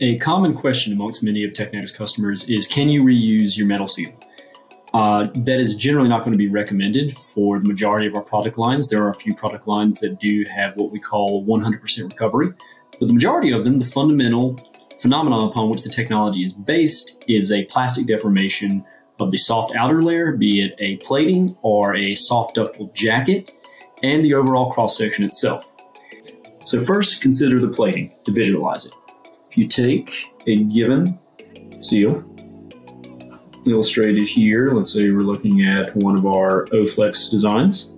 A common question amongst many of Technetics customers is can you reuse your metal seal? Uh, that is generally not going to be recommended for the majority of our product lines. There are a few product lines that do have what we call 100% recovery, but the majority of them, the fundamental phenomenon upon which the technology is based is a plastic deformation of the soft outer layer, be it a plating or a soft ductile jacket, and the overall cross section itself. So first, consider the plating to visualize it. You take a given seal, illustrated here, let's say we're looking at one of our O-Flex designs.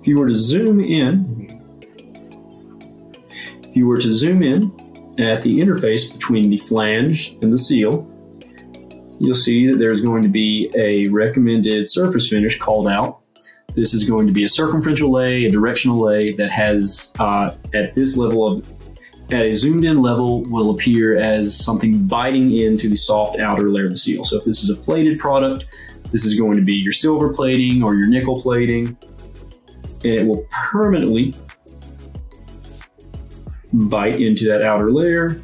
If you were to zoom in, if you were to zoom in at the interface between the flange and the seal, you'll see that there's going to be a recommended surface finish called out this is going to be a circumferential lay, a directional lay that has, uh, at this level of, at a zoomed in level, will appear as something biting into the soft outer layer of the seal. So if this is a plated product, this is going to be your silver plating or your nickel plating, and it will permanently bite into that outer layer,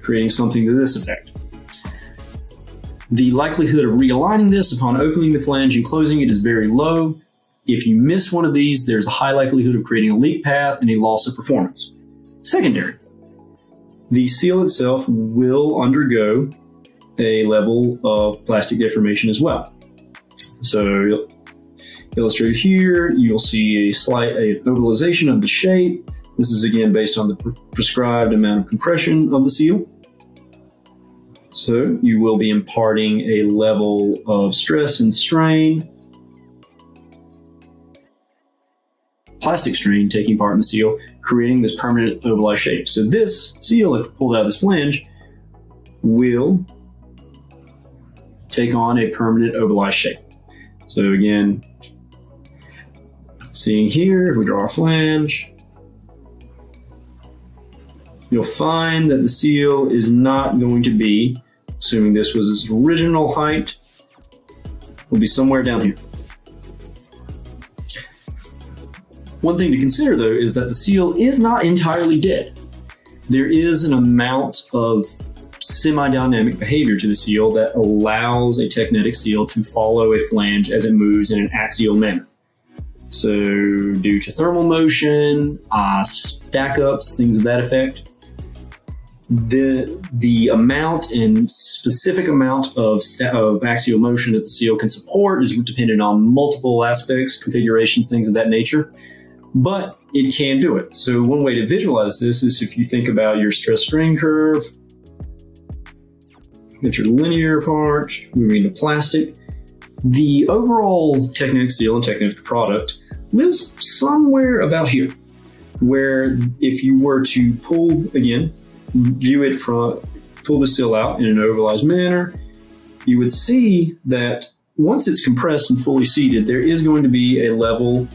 creating something to this effect. The likelihood of realigning this upon opening the flange and closing it is very low, if you miss one of these, there's a high likelihood of creating a leak path and a loss of performance. Secondary. The seal itself will undergo a level of plastic deformation as well. So illustrated here, you'll see a slight a ovalization of the shape. This is again based on the prescribed amount of compression of the seal. So you will be imparting a level of stress and strain plastic strain taking part in the seal, creating this permanent ovalized shape. So this seal, if pulled out of this flange, will take on a permanent ovalized shape. So again, seeing here, if we draw a flange, you'll find that the seal is not going to be, assuming this was its original height, will be somewhere down here. One thing to consider though is that the seal is not entirely dead. There is an amount of semi-dynamic behavior to the seal that allows a technetic seal to follow a flange as it moves in an axial manner. So due to thermal motion, uh, stack ups, things of that effect, the the amount and specific amount of, of axial motion that the seal can support is dependent on multiple aspects, configurations, things of that nature but it can do it. So one way to visualize this is if you think about your stress strain curve, get your linear part, moving to plastic. The overall Technetic seal and Technetic product lives somewhere about here, where if you were to pull, again, view it from, pull the seal out in an ovalized manner, you would see that once it's compressed and fully seated, there is going to be a level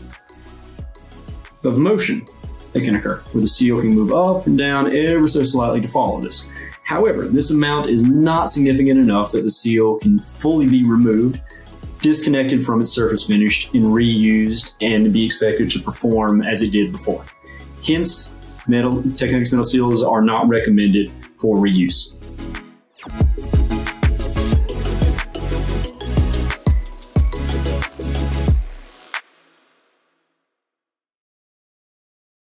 of motion that can occur, where the seal can move up and down ever so slightly to follow this. However, this amount is not significant enough that the seal can fully be removed, disconnected from its surface finish, and reused and be expected to perform as it did before. Hence, metal Technetics metal seals are not recommended for reuse.